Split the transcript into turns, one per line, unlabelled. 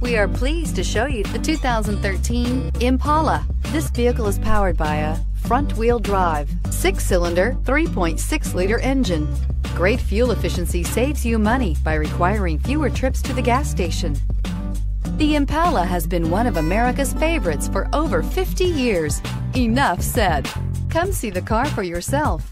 We are pleased to show you the 2013 Impala. This vehicle is powered by a front-wheel drive, six-cylinder, 3.6-liter engine. Great fuel efficiency saves you money by requiring fewer trips to the gas station. The Impala has been one of America's favorites for over 50 years. Enough said. Come see the car for yourself.